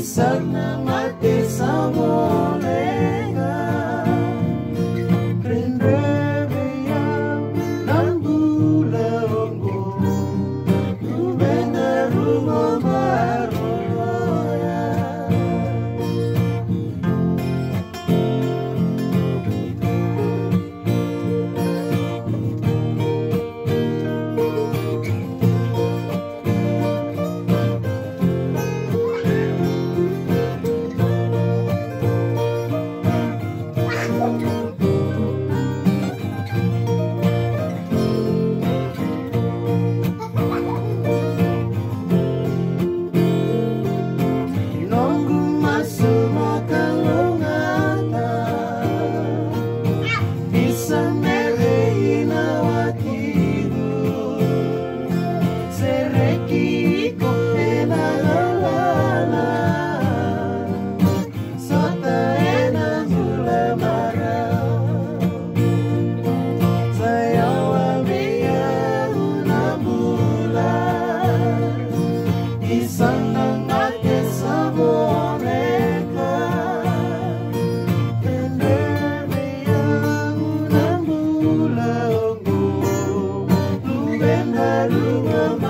Isang Samele inawatidu Sereki Oh.